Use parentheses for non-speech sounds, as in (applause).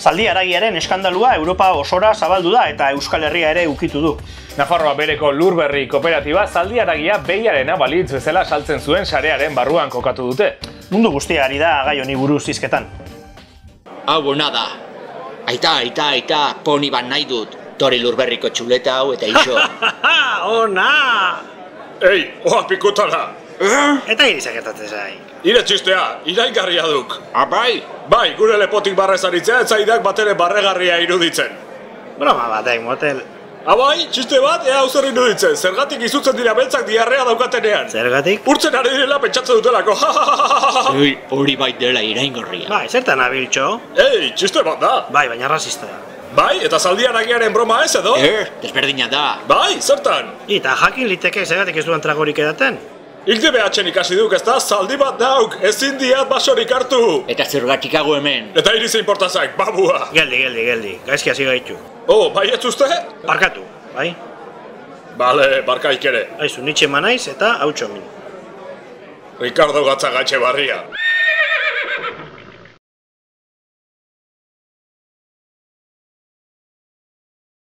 Zaldi aragiaren eskandalua Europa osora zabaldu da eta Euskal Herria ere ukitu du. Nafarroa bereko lurberri kooperatiba zaldi aragia behiarena balitz bezala saltzen zuen sarearen barruan kokatu dute. Mundu guztia ari da gai honi buruz hizketan. Hau bona da. Aita, aita, aita, poni bat nahi dut. Tori lurberriko txuleta hau eta iso. (laughs) Ona! Ei, oa pikutala! Eta irizak etatzen zai. Ire txistea, iraingarria duk. Abai! Bai, gure lepotik barrezaritzea ez zaidak batere barregarria iruditzen. Broma batek, motel. Abai, txiste bat, ea hau zer iruditzen. Zergatik izutzen dira beltzak diarrea daukatenean. Zergatik? Urtzen ari direla pentsatzen dutelako. Ui, hori bai dela iraingorria. Bai, zertan abiltxo? Ei, txiste bat da. Bai, baina rasista da. Bai, eta zaldian agiaren broma ez edo? Er, desberdina da. Bai, zertan? Eta jakin liteke zergatik ez duen tragorik edaten? Ikde behatzen ikasi duk, ez da, zaldi bat dauk, ezin diat basorik hartu. Eta zergatik hago hemen. Eta irize importazaik, babua. Geldi, geldi, geldi. Gaizki hasi gaitu. Oh, bai ez uste? Barkatu, bai? Bale, barkaik ere. Aizu, nitxe manaiz eta hau txomin. Ricardo Gatzagatxe barria.